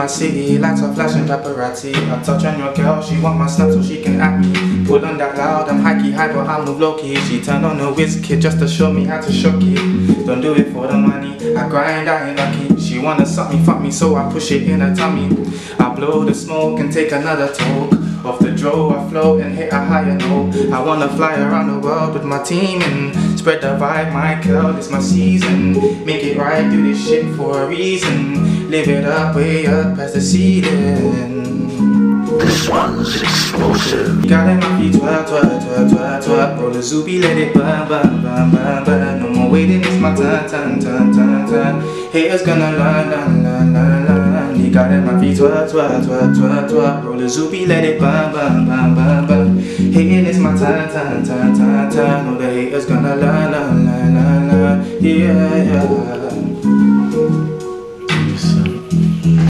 my city, lights are flashing paparazzi I touch on your girl, she want my snap so she can at me Pull on that loud, I'm hikey high but I move low key She turn on the whiskey just to show me how to shock it Don't do it for the money, I grind, I ain't lucky She wanna suck me, fuck me, so I push it in her tummy I blow the smoke and take another talk off the drove, I float and hit a higher note. I wanna fly around the world with my team and spread the vibe, my girl, it's my season. Make it right, do this shit for a reason. Live it up, way up past the ceiling. This one's explosive. Got in my feet, twerk, twerk, twerk, twerk, twerk. Roll the zoopy, let it burn, burn, burn, burn, burn. No more waiting, it's my turn, turn, turn, turn, turn. Haters gonna learn, learn, learn, learn, learn. You got in my feet, twerk, twerk, twerk, twerk, twerk. Roll the zoopy, let it burn, burn, burn, burn, burn. Hating, it's my turn, turn, turn, turn, turn. All the haters gonna learn, learn, learn, learn, learn. Yeah, yeah.